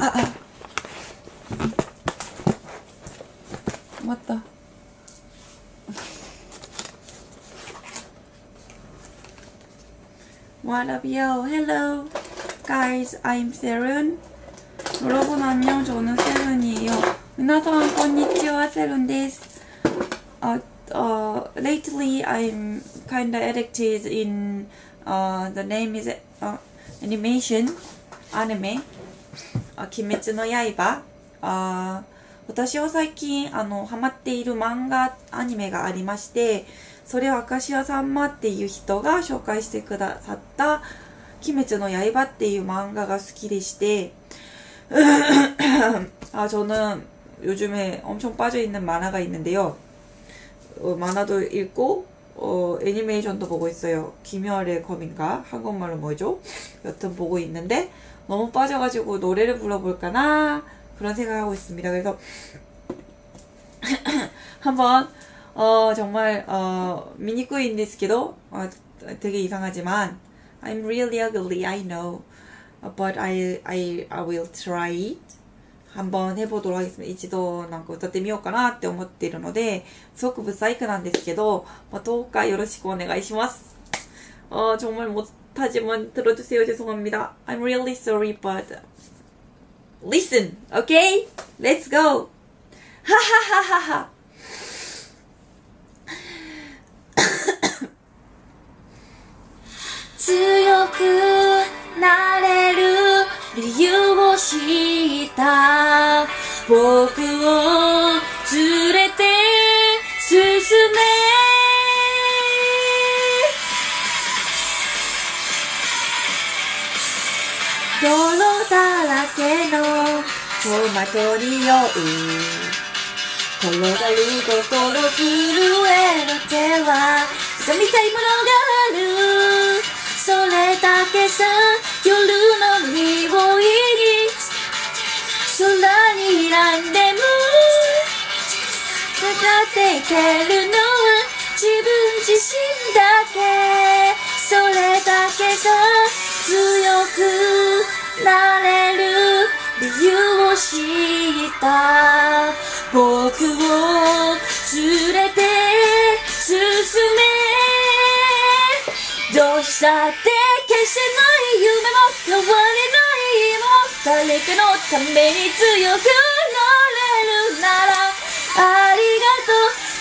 uh, uh. What the? What up, yo? Hello, guys. I'm Serun. 여러분 안녕. 저는 세룬이에요. 민나상 건니치와 세룬 Uh, uh, lately, I'm kinda addicted in uh, the name is uh, animation, anime. あ鬼滅の刃あ私は最近あのハマっている漫画アニメがありましてそれを明石家さんまっていう人が紹介してくださった鬼滅の刃っていう漫画が好きでして아저는요즘에엄청빠져있는만화가있는데요어만화도읽고 어, 애니메이션도 보고 있어요. 김열의 검인가? 한국말로 뭐죠? 여튼 보고 있는데 너무 빠져가지고 노래를 불러볼까나 그런 생각하고 있습니다. 그래서 한번 어, 정말 어, 미니꾸인 데스기도 어, 되게 이상하지만 I'm really ugly, I know, but I I I will try it. 한번 해보도록 하겠습니다. 이치도なんか歌ってみようかなって思っているので、すごくブサイクなんですけど、まあ、どうかよろしくお願いします。 어, 정말 못하지만 들어주세요. 죄송합니다. I'm really sorry, but listen, okay? Let's go. 하하하하하.強く なれる理由 知った。僕を連れて進め。泥だらけのトマトに酔う転がる心震えの手は掴みたいものがある。それだけさ。いけるのは自分自身だけ。それだけさ強くなれる理由を知った。僕を連れて進め。どうしたって消せない夢も変われないも誰かのために強くなれるなら。ありがとう。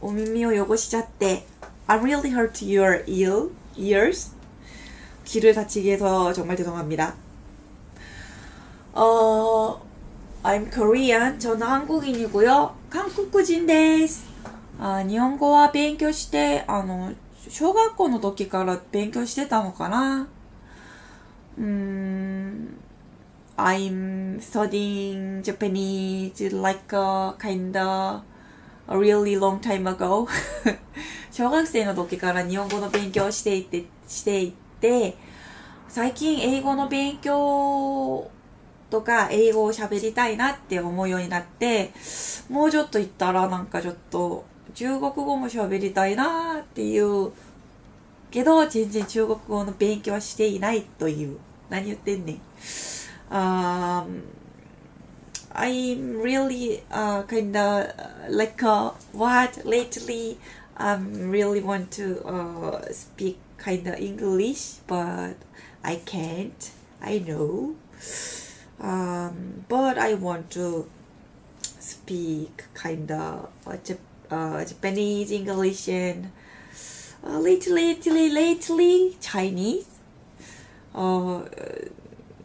오미미오 요거しちゃって I'm really hurt your ear, ears. 귀를 다치게 해서 정말 죄송합니다. 어, I'm Korean. 저는 한국인이고요. 한국인 데스. 아, 일본어와 勉強して, あの小学校の時から勉強してたのかな 음, I'm studying Japanese like a kinda a really long time ago. 小学生の時から日本語の勉強をしていて、していて、最近英語の勉強とか英語を喋りたいなって思うようになってもうちょっと言ったらなんかちょっと中国語も喋りたいなっていうけど全然中国語の勉強はしていないという何言ってんねん um, I'm really uh, kinda like uh, what lately I really want to uh, speak kind of English, but I can't. I know. Um, but I want to speak kind of uh, uh, Japanese English and uh, lately, lately, lately Chinese. 어,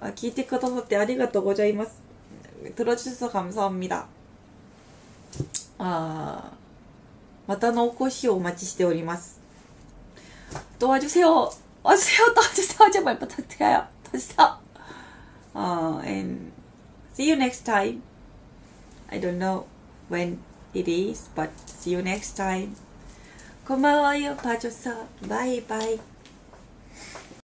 아, 聞いてくださってありがとうございます。 들어주셔서 감사합니다. 아, またのお越しをお待ちしております. 도와주세요. 와주세요. 도와주세요. 제발 부탁드려요. 도와주세요. 어, and see you next time. I don't know when it is, but see you next time. 고마워요. 봐줘서. 바이바이.